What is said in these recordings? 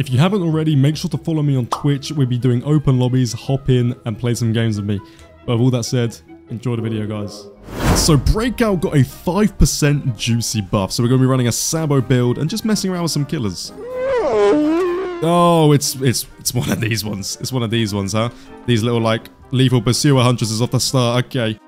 If you haven't already, make sure to follow me on Twitch. We'll be doing open lobbies, hop in and play some games with me. But with all that said, enjoy the video, guys. So Breakout got a 5% juicy buff. So we're going to be running a Sabo build and just messing around with some killers. Oh, it's it's it's one of these ones. It's one of these ones, huh? These little like lethal pursuer Huntresses off the start. Okay.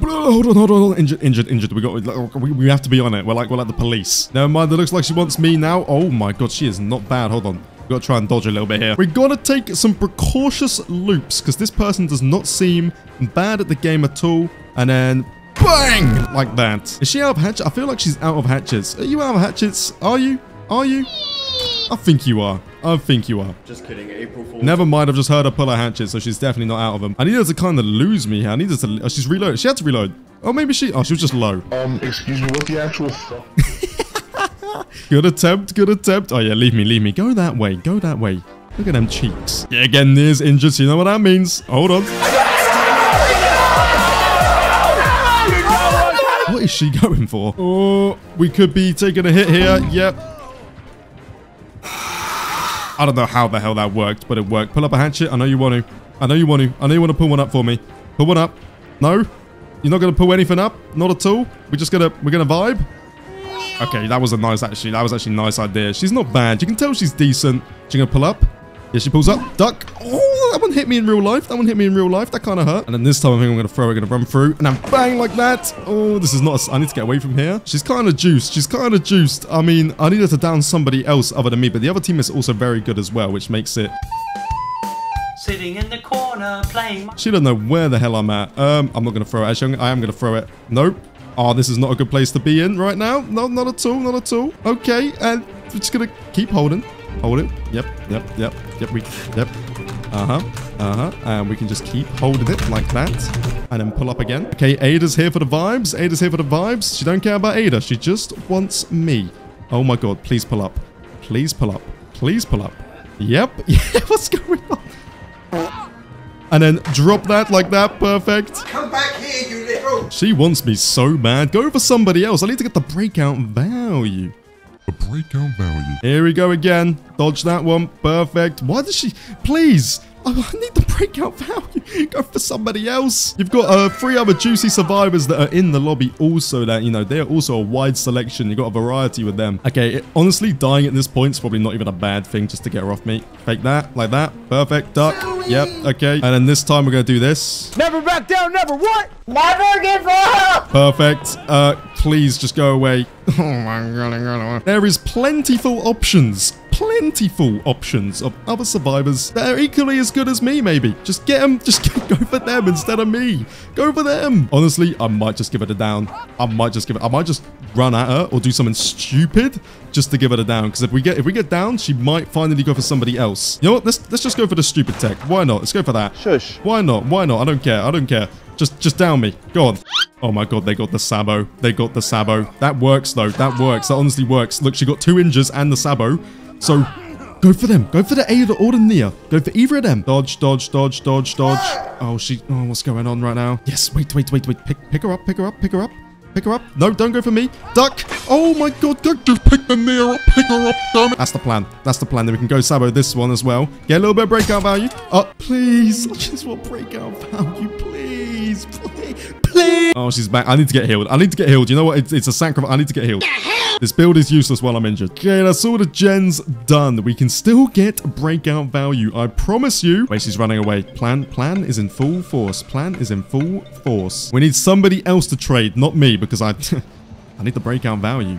Hold on, hold on, hold on. Injured, injured, injured. We got. We, we have to be on it. We're like we're like the police. Never mind. It looks like she wants me now. Oh my god, she is not bad. Hold on. We gotta try and dodge a little bit here. We gotta take some precautious loops because this person does not seem bad at the game at all. And then bang like that. Is she out of hatchet? I feel like she's out of hatches. Are you out of hatches? Are you? Are you? I think you are. I think you are. Just kidding, April Fool's. Never mind, I've just heard her pull her hatchet, so she's definitely not out of them. I need her to kind of lose me here. I need her to... Oh, she's reloaded. She had to reload. Oh, maybe she... Oh, she was just low. Um, excuse me, what's the actual stuff? Good attempt, good attempt. Oh, yeah, leave me, leave me. Go that way, go that way. Look at them cheeks. Yeah, again, Nea's injured, so you know what that means. Hold on. What is she going for? Oh, we could be taking a hit here. Yep. I don't know how the hell that worked, but it worked. Pull up a hatchet. I know you want to. I know you want to. I know you want to pull one up for me. Pull one up. No? You're not going to pull anything up? Not at all? We're just going to, we're going to vibe? Okay, that was a nice, actually. That was actually a nice idea. She's not bad. You can tell she's decent. She's going to pull up. Yeah, she pulls up. Duck. Oh, that one hit me in real life. That one hit me in real life. That kind of hurt. And then this time I think I'm going to throw. We're going to run through. And I'm bang like that. Oh, this is not... A, I need to get away from here. She's kind of juiced. She's kind of juiced. I mean, I need her to down somebody else other than me. But the other team is also very good as well, which makes it... Sitting in the corner playing. She don't know where the hell I'm at. Um, I'm not going to throw it. Actually, I am going to throw it. Nope. Oh, this is not a good place to be in right now. No, not at all. Not at all. Okay, and we're just going to keep holding. Hold it. Yep, yep, yep, yep, we, yep. Uh-huh, uh-huh. And we can just keep holding it like that. And then pull up again. Okay, Ada's here for the vibes. Ada's here for the vibes. She don't care about Ada. She just wants me. Oh my god, please pull up. Please pull up. Please pull up. Yep. Yeah, what's going on? And then drop that like that. Perfect. Come back here, you little. She wants me so bad. Go for somebody else. I need to get the breakout value. The breakout value. Here we go again. Dodge that one. Perfect. Why does she... Please. I need the breakout value. Go for somebody else. You've got uh, three other juicy survivors that are in the lobby also that, you know, they're also a wide selection. You've got a variety with them. Okay, it, honestly, dying at this point is probably not even a bad thing just to get her off me. Fake that, like that. Perfect. Duck. Yep, okay. And then this time we're going to do this. Never back down, never what? Never give up! Perfect. Uh, please just go away. Oh my oh oh god. There is plentiful options. Plentiful options of other survivors that are equally as good as me, maybe. Just get them. Just go for them instead of me. Go for them. Honestly, I might just give it a down. I might just give it. I might just run at her or do something stupid just to give it a down. Because if we get if we get down, she might finally go for somebody else. You know what? Let's let's just go for the stupid tech. Why not? Let's go for that. Shush. Why not? Why not? I don't care. I don't care. Just just down me. Go on. Oh my god, they got the Sabo. They got the Sabo. That works though. That works. That honestly works. Look, she got two injures and the Sabo. So go for them. Go for the Ada or the Nea. Go for either of them. Dodge, dodge, dodge, dodge, dodge. Oh, she... Oh, what's going on right now? Yes, wait, wait, wait, wait. Pick, pick her up, pick her up, pick her up. Pick her up. No, don't go for me. Duck. Oh my god, go. Just pick the Nea up, pick her up, damn it. That's the plan. That's the plan. Then we can go Sabo this one as well. Get a little bit of breakout value. Oh, please. I just want breakout value, please. Please. Please. Oh, she's back. I need to get healed. I need to get healed. You know what? It's, it's a sacrifice. I need to get healed. This build is useless while I'm injured. Okay, that's all the gens done. We can still get breakout value. I promise you. Wait, she's running away. Plan, plan is in full force. Plan is in full force. We need somebody else to trade, not me, because I, I need the breakout value.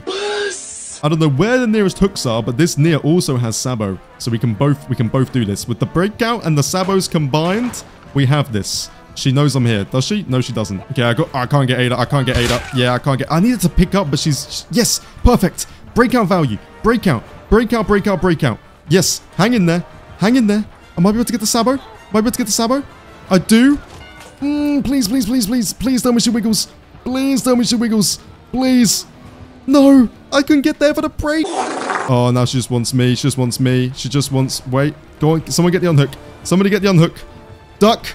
I don't know where the nearest hooks are, but this near also has Sabo, so we can both we can both do this with the breakout and the Sabos combined. We have this. She knows I'm here. Does she? No, she doesn't. Okay, I got. I can't get Ada. I can't get Ada. Yeah, I can't get. I needed to pick up, but she's. Yes, perfect. Breakout value. Breakout. Breakout. Breakout. Breakout. Yes. Hang in there. Hang in there. Am I able to get the Sabo? Am I able to get the Sabo? I do. Mm, please, please, please, please, please tell me she wiggles. Please tell me she wiggles. Please. No, I couldn't get there for the break. Oh, now she just wants me. She just wants me. She just wants... Wait. Go on. Someone get the unhook. Somebody get the unhook. Duck.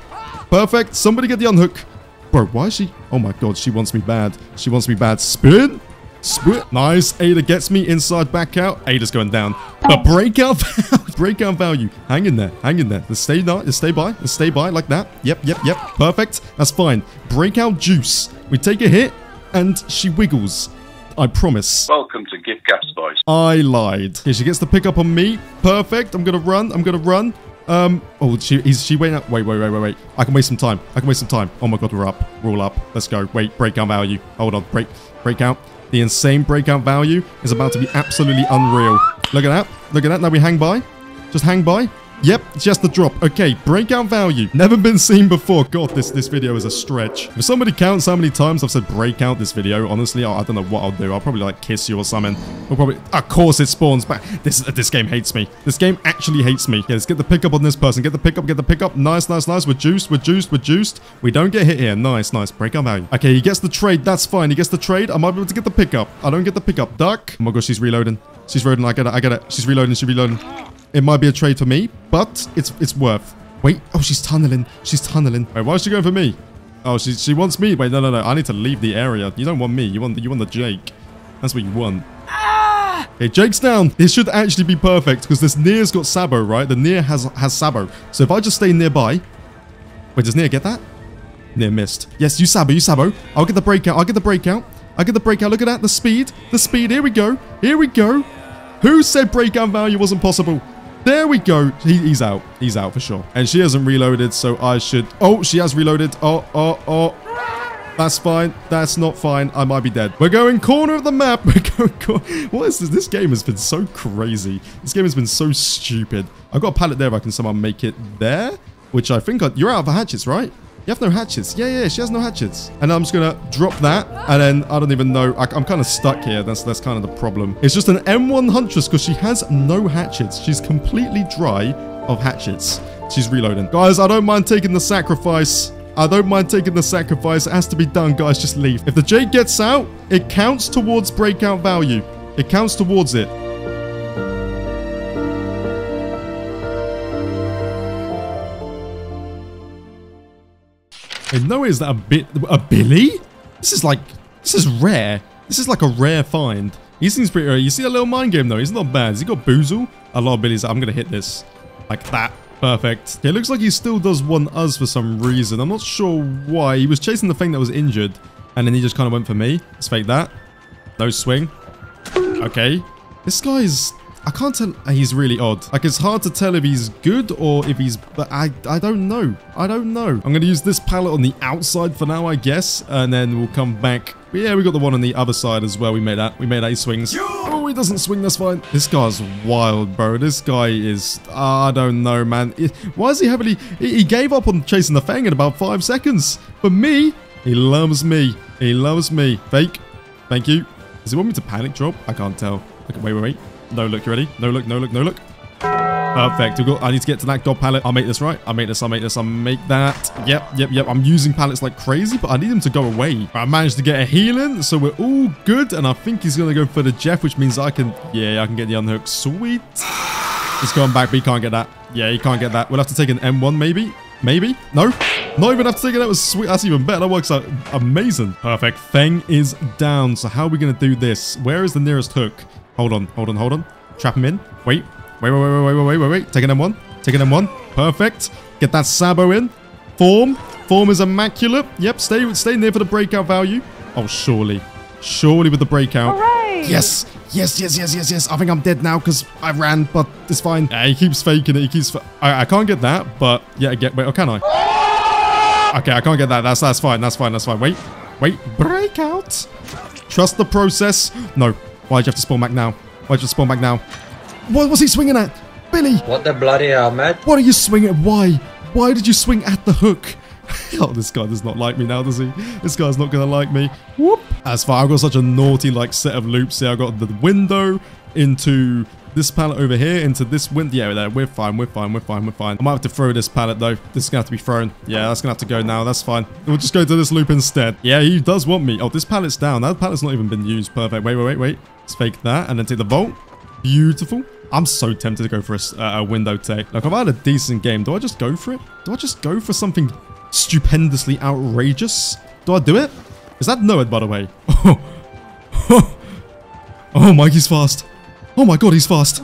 Perfect. Somebody get the unhook. Bro, why is she... Oh my god, she wants me bad. She wants me bad. Spin. Split. Nice. Ada gets me inside, back out. Ada's going down. But breakout value. breakout value. Hang in there. Hang in there. Let's stay, let's stay by. Let's stay by like that. Yep, yep, yep. Perfect. That's fine. Breakout juice. We take a hit and she wiggles. I promise. Welcome to Gift Gas Boys. I lied. Okay, she gets the pick up on me. Perfect. I'm gonna run. I'm gonna run. Um. Oh, she is she waiting up? Wait, wait, wait, wait, wait. I can waste some time. I can waste some time. Oh my god, we're up. We're all up. Let's go. Wait, breakout value. Hold on. Break, breakout. The insane breakout value is about to be absolutely unreal. Look at that. Look at that. Now we hang by. Just hang by. Yep, just the drop. Okay, breakout value. Never been seen before. God, this, this video is a stretch. If somebody counts how many times I've said breakout this video, honestly, I, I don't know what I'll do. I'll probably like kiss you or something. We'll probably, of course it spawns back. This this game hates me. This game actually hates me. Yeah, let's get the pickup on this person. Get the pickup, get the pickup. Nice, nice, nice. We're juiced, we're juiced, we're juiced. We don't get hit here. Nice, nice. Breakout value. Okay, he gets the trade. That's fine. He gets the trade. I might be able to get the pickup. I don't get the pickup. Duck. Oh my gosh, she's reloading. She's reloading. I get it. I get it. She's reloading. She's reloading. It might be a trade for me, but it's it's worth. Wait, oh, she's tunneling. She's tunneling. Wait, why is she going for me? Oh, she she wants me. Wait, no, no, no. I need to leave the area. You don't want me. You want you want the Jake. That's what you want. Ah! Okay, Jake's down. This should actually be perfect because this Nea's got Sabo, right? The Nea has has Sabo. So if I just stay nearby. Wait, does Near get that? Near missed. Yes, you Sabo, you Sabo. I'll get the breakout. I'll get the breakout. I'll get the breakout. Look at that. The speed. The speed. Here we go. Here we go. Who said breakout value wasn't possible? There we go. He, he's out. He's out for sure. And she hasn't reloaded, so I should... Oh, she has reloaded. Oh, oh, oh. That's fine. That's not fine. I might be dead. We're going corner of the map. We're going corner. What is this? This game has been so crazy. This game has been so stupid. I've got a pallet there. if I can somehow make it there, which I think... I, you're out of hatchets, right? You have no hatchets. Yeah, yeah, she has no hatchets. And I'm just going to drop that. And then I don't even know. I, am kind of stuck here. That's that's kind of the problem. It's just an M1 Huntress because she has no hatchets. She's completely dry of hatchets. She's reloading. Guys, I don't mind taking the sacrifice. I don't mind taking the sacrifice. It has to be done, guys. Just leave. If the Jake gets out, it counts towards breakout value. It counts towards it. No is that a bit a Billy? This is like this is rare. This is like a rare find. He seems pretty rare. You see a little mind game though. He's not bad. Has he got Boozle? A lot of Billy's. I'm gonna hit this like that. Perfect. Okay, it looks like he still does want us for some reason. I'm not sure why. He was chasing the thing that was injured, and then he just kind of went for me. Let's fake that. No swing. Okay. This guy's I can't tell. Uh, he's really odd. Like, it's hard to tell if he's good or if he's... But I, I don't know. I don't know. I'm going to use this pallet on the outside for now, I guess. And then we'll come back. But yeah, we got the one on the other side as well. We made that. We made. He swings. Oh, he doesn't swing. That's fine. This guy's wild, bro. This guy is... I don't know, man. Why is he heavily... He gave up on chasing the Fang in about five seconds. But me, he loves me. He loves me. Fake. Thank you. Does he want me to panic drop? I can't tell. Okay, wait, wait, wait. No look, you ready? No look, no look, no look. Perfect. I need to get to that god pallet. I'll make this right. I'll make this. I'll make this. I'll make that. Yep, yep, yep. I'm using pallets like crazy, but I need them to go away. I managed to get a healing, so we're all good. And I think he's going to go for the Jeff, which means I can... Yeah, I can get the unhook. Sweet. He's going back, but he can't get that. Yeah, he can't get that. We'll have to take an M1 maybe. Maybe? No? Not even have to take it. That was sweet. That's even better. That works out amazing. Perfect. Feng is down. So how are we going to do this? Where is the nearest hook? Hold on, hold on, hold on. Trap him in. Wait. Wait, wait, wait, wait, wait, wait, wait, wait. Take an M1. Take an M1. Perfect. Get that Sabo in. Form. Form is immaculate. Yep, stay stay near for the breakout value. Oh, surely. Surely with the breakout. Hooray! Yes. Yes, yes, yes, yes, yes. I think I'm dead now because I ran, but it's fine. Yeah, he keeps faking it. He keeps... I, I can't get that, but... Yeah, I get... Wait, oh, can I? Okay, I can't get that. That's, that's fine. That's fine. That's fine. Wait. Wait. Breakout. Trust the process. No. Why'd you have to spawn back now? Why'd you spawn back now? What was he swinging at? Billy! What the bloody hell, man? What are you swinging at? Why? Why did you swing at the hook? oh, this guy does not like me now, does he? This guy's not going to like me. Whoop. As far, I've got such a naughty, like, set of loops here. I've got the window into this pallet over here into this window. Yeah, there, we're fine, we're fine, we're fine, we're fine. I might have to throw this pallet though. This is gonna have to be thrown. Yeah, that's gonna have to go now. That's fine. We'll just go to this loop instead. Yeah, he does want me. Oh, this pallet's down. That pallet's not even been used. Perfect. Wait, wait, wait, wait. Let's fake that and then take the vault. Beautiful. I'm so tempted to go for a, uh, a window take. Like, I've had a decent game. Do I just go for it? Do I just go for something stupendously outrageous? Do I do it? Is that Noed, by the way? Oh oh, oh Mikey's fast. Oh my god, he's fast.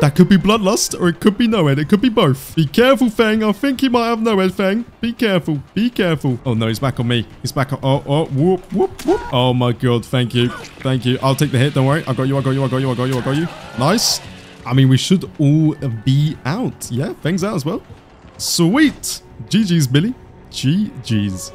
That could be Bloodlust, or it could be Noed. It could be both. Be careful, Fang. I think he might have Noed, Fang. Be careful. Be careful. Oh, no, he's back on me. He's back on... Oh, oh, whoop, whoop, whoop. Oh, my God. Thank you. Thank you. I'll take the hit. Don't worry. I got you. I got you. I got you. I got you. I got you. Nice. I mean, we should all be out. Yeah, Fang's out as well. Sweet. GG's, Billy. GG's.